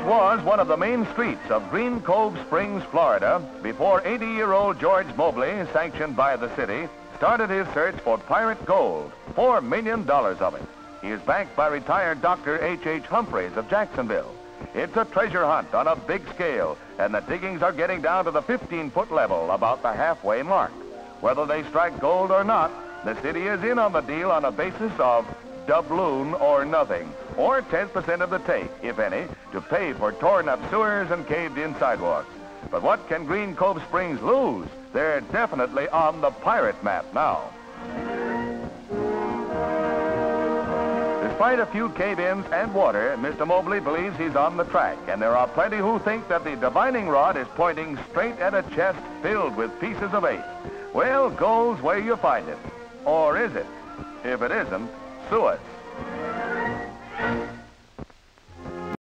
was one of the main streets of Green Cove Springs, Florida, before 80-year-old George Mobley, sanctioned by the city, started his search for pirate gold, $4 million of it. He is backed by retired Dr. H.H. H. Humphreys of Jacksonville. It's a treasure hunt on a big scale, and the diggings are getting down to the 15-foot level, about the halfway mark. Whether they strike gold or not, the city is in on the deal on a basis of doubloon or nothing, or 10% of the take, if any, to pay for torn up sewers and caved in sidewalks. But what can Green Cove Springs lose? They're definitely on the pirate map now. Despite a few cave-ins and water, Mr. Mobley believes he's on the track, and there are plenty who think that the divining rod is pointing straight at a chest filled with pieces of eight. Well, gold's where you find it. Or is it? If it isn't, sue us.